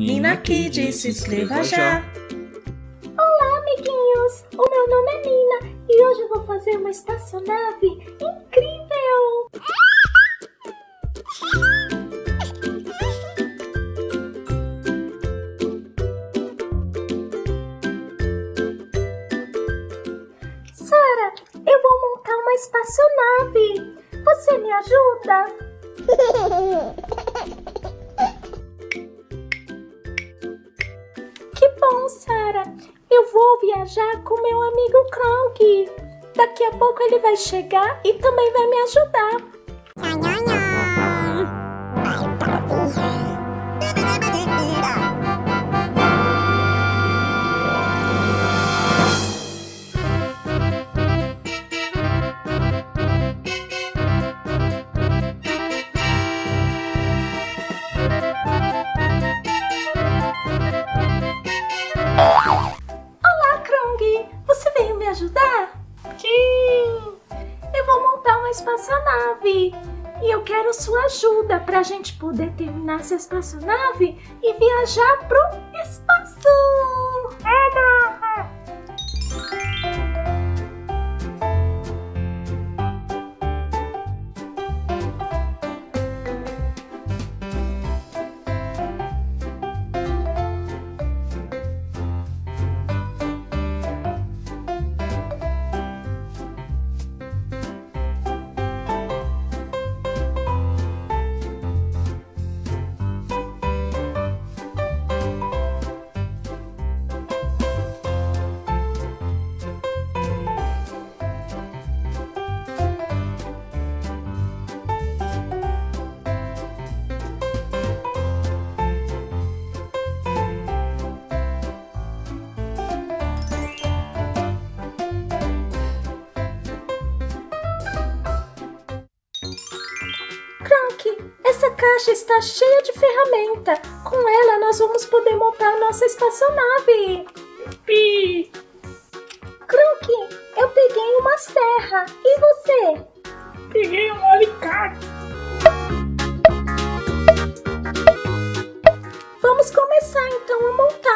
Nina Kids, se inscreva já! Olá, amiguinhos! O meu nome é Nina e hoje eu vou fazer uma espaçonave incrível! Sara, eu vou montar uma espaçonave! Você me ajuda? bom, Sara! Eu vou viajar com meu amigo Kronk. Daqui a pouco ele vai chegar e também vai me ajudar. Poder terminar essa espaçonave e viajar pro espaço! Caixa está cheia de ferramenta. Com ela nós vamos poder montar a nossa espaçonave. Pi! Kronk, eu peguei uma serra. E você? Peguei um alicate. Vamos começar então a montar.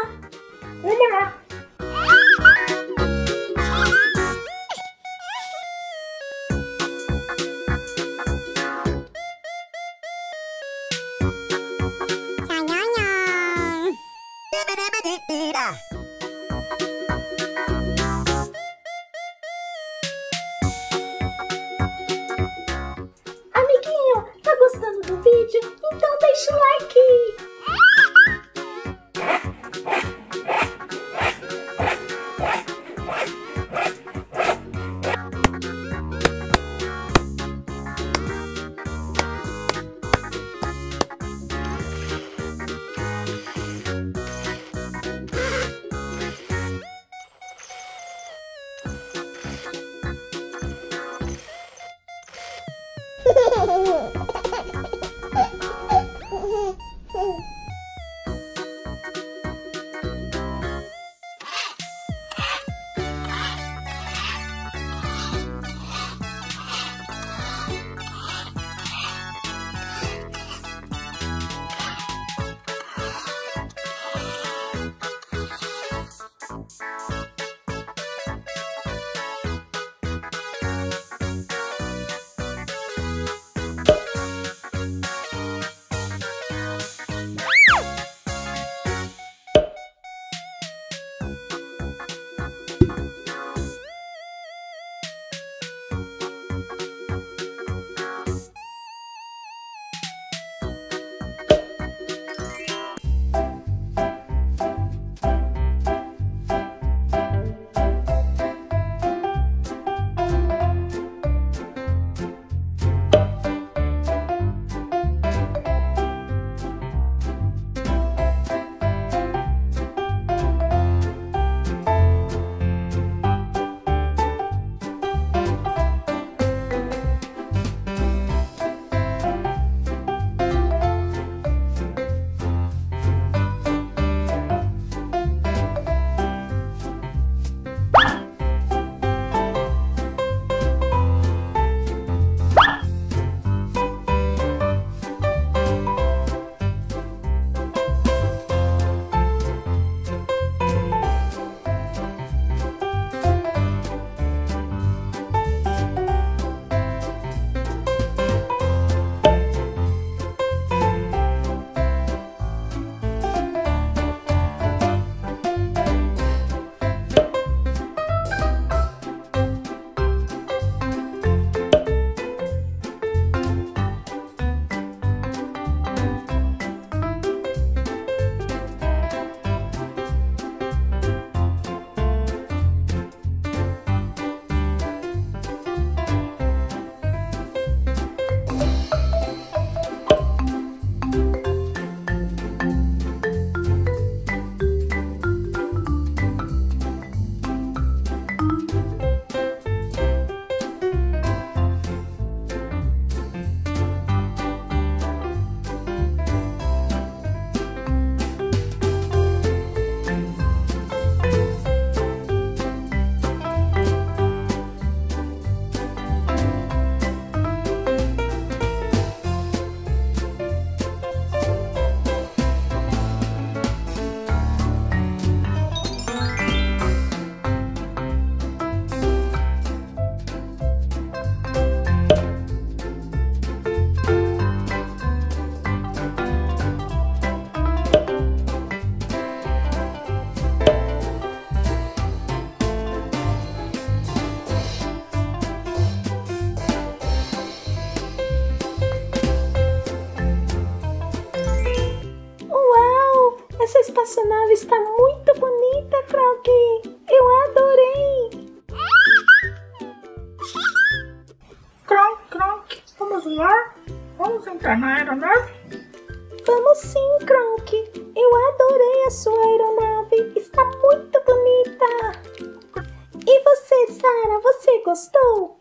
Gostou?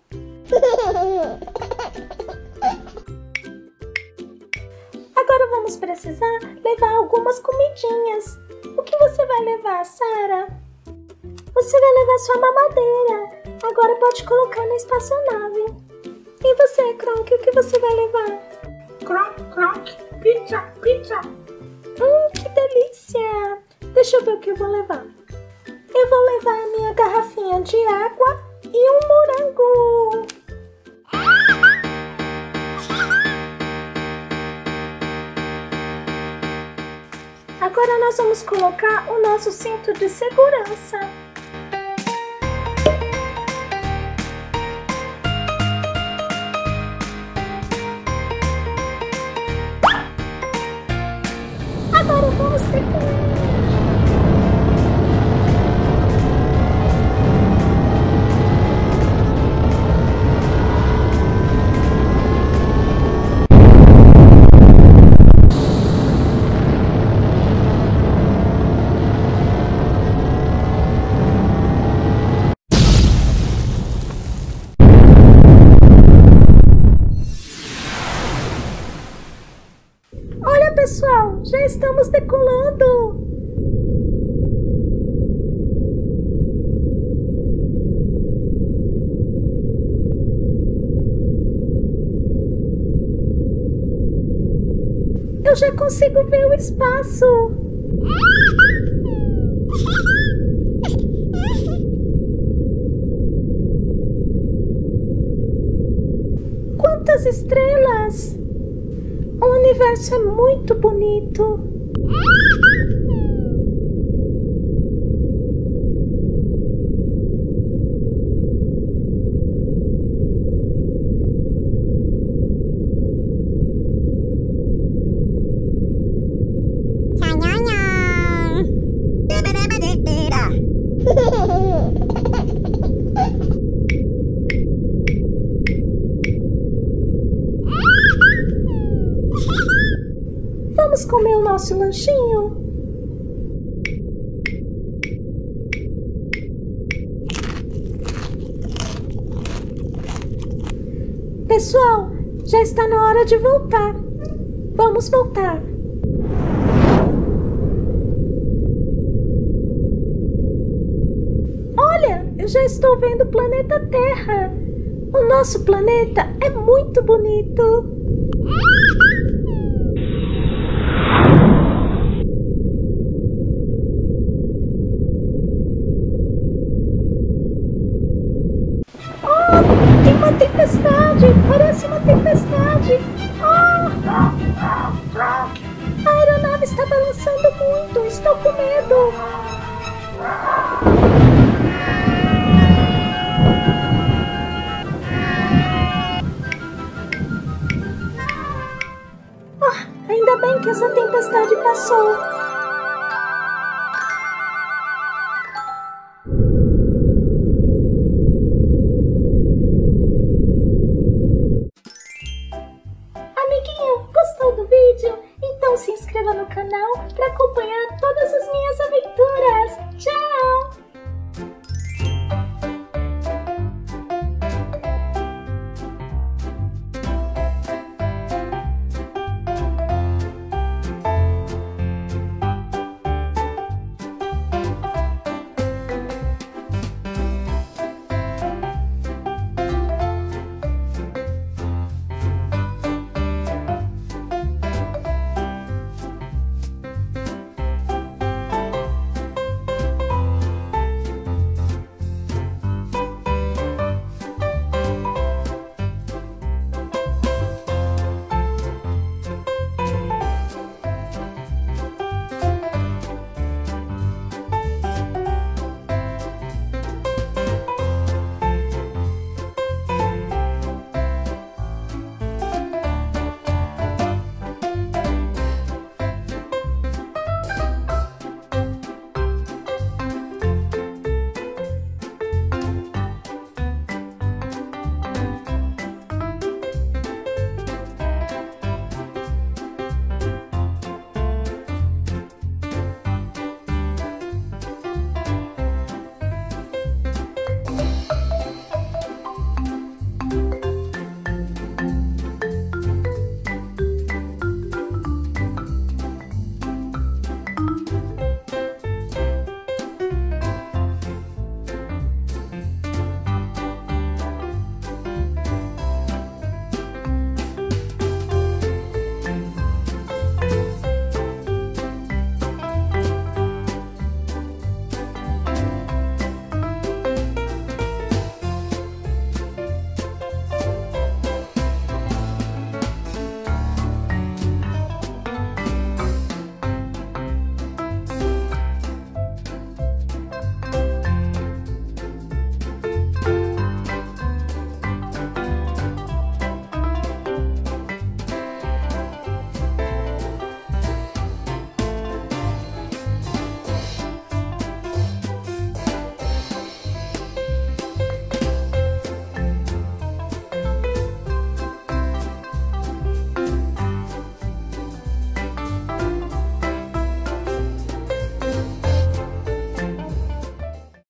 Agora vamos precisar levar algumas comidinhas. O que você vai levar, Sara? Você vai levar sua mamadeira. Agora pode colocar na espaçonave. E você, Kronk, o que você vai levar? Croc, Croc, pizza, pizza. Hum, que delícia! Deixa eu ver o que eu vou levar. Eu vou levar a minha garrafinha de água e um morango. Agora nós vamos colocar o nosso cinto de segurança. Pessoal, já estamos decolando. Eu já consigo ver o espaço. Quantas estrelas! O universo é muito bonito. Vamos comer o nosso lanchinho? Pessoal, já está na hora de voltar. Vamos voltar. Olha, eu já estou vendo o planeta Terra. O nosso planeta é muito bonito. Ainda bem que essa tempestade passou!